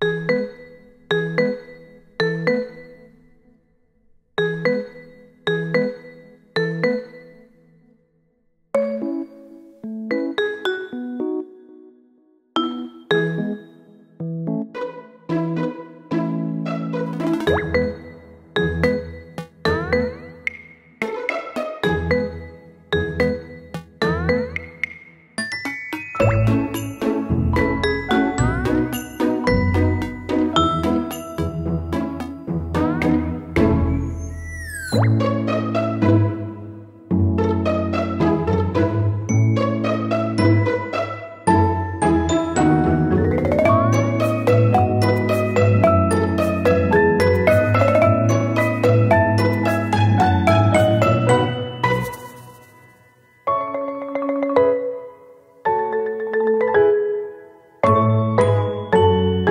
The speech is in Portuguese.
Música Música